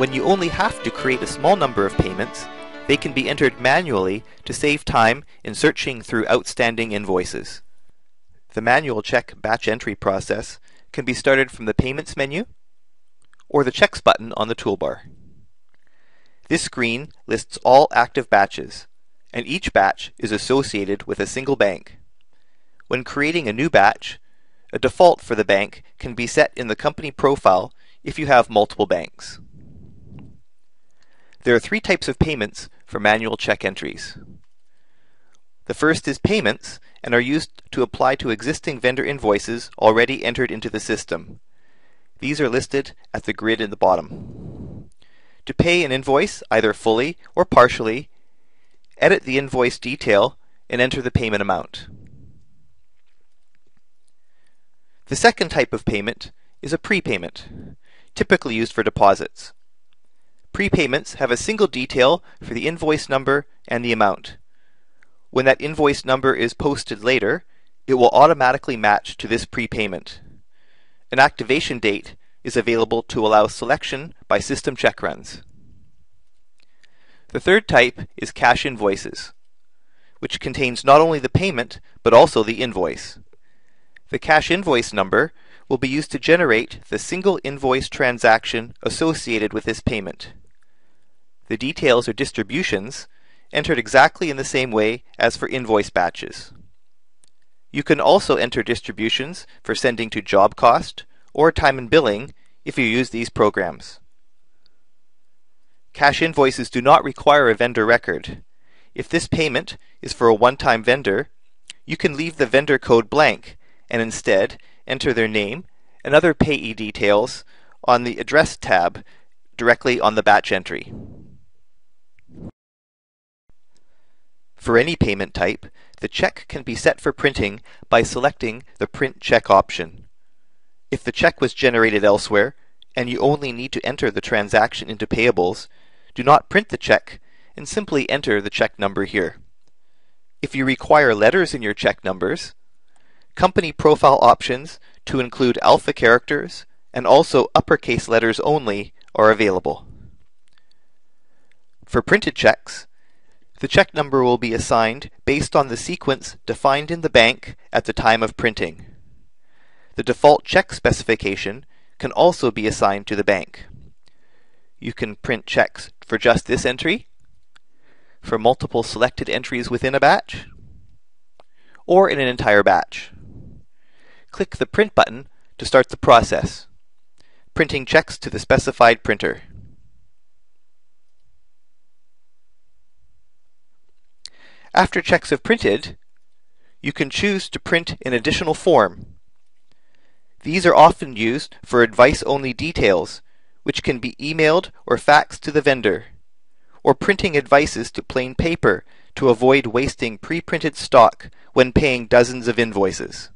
When you only have to create a small number of payments, they can be entered manually to save time in searching through outstanding invoices. The manual check batch entry process can be started from the Payments menu or the Checks button on the toolbar. This screen lists all active batches, and each batch is associated with a single bank. When creating a new batch, a default for the bank can be set in the company profile if you have multiple banks. There are three types of payments for manual check entries. The first is payments and are used to apply to existing vendor invoices already entered into the system. These are listed at the grid in the bottom. To pay an invoice, either fully or partially, edit the invoice detail and enter the payment amount. The second type of payment is a prepayment, typically used for deposits. Prepayments have a single detail for the invoice number and the amount. When that invoice number is posted later, it will automatically match to this prepayment. An activation date is available to allow selection by system check runs. The third type is cash invoices, which contains not only the payment but also the invoice. The cash invoice number will be used to generate the single invoice transaction associated with this payment. The details or distributions entered exactly in the same way as for invoice batches. You can also enter distributions for sending to job cost or time and billing if you use these programs. Cash invoices do not require a vendor record. If this payment is for a one-time vendor, you can leave the vendor code blank and instead enter their name and other payee details on the Address tab directly on the batch entry. For any payment type, the check can be set for printing by selecting the Print Check option. If the check was generated elsewhere, and you only need to enter the transaction into payables, do not print the check and simply enter the check number here. If you require letters in your check numbers, company profile options to include alpha characters and also uppercase letters only are available. For printed checks, the check number will be assigned based on the sequence defined in the bank at the time of printing. The default check specification can also be assigned to the bank. You can print checks for just this entry, for multiple selected entries within a batch, or in an entire batch click the Print button to start the process, printing checks to the specified printer. After checks have printed, you can choose to print an additional form. These are often used for advice-only details, which can be emailed or faxed to the vendor, or printing advices to plain paper to avoid wasting pre-printed stock when paying dozens of invoices.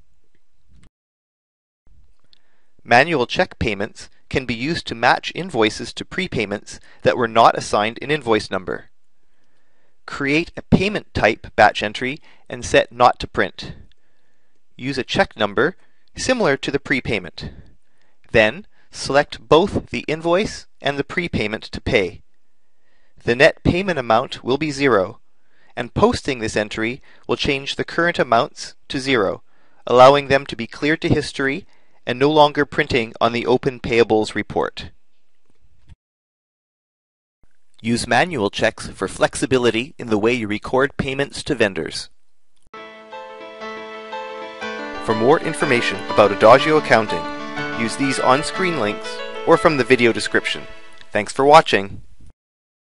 Manual check payments can be used to match invoices to prepayments that were not assigned an invoice number. Create a payment type batch entry and set not to print. Use a check number similar to the prepayment. Then select both the invoice and the prepayment to pay. The net payment amount will be zero, and posting this entry will change the current amounts to zero, allowing them to be cleared to history and no longer printing on the Open Payables report. Use manual checks for flexibility in the way you record payments to vendors. For more information about Adagio Accounting, use these on-screen links or from the video description. Thanks for watching.